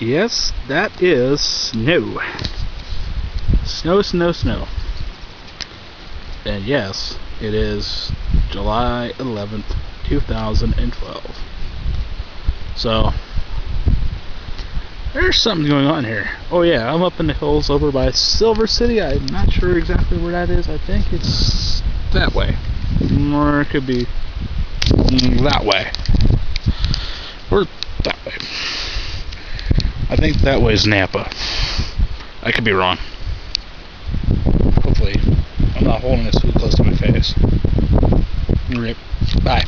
Yes, that is snow. Snow, snow, snow. And yes, it is July 11th, 2012. So, there's something going on here. Oh yeah, I'm up in the hills over by Silver City. I'm not sure exactly where that is. I think it's that way. Or it could be that way. Or that way. I think that way is Nampa. I could be wrong. Hopefully, I'm not holding this too close to my face. Rip. Bye.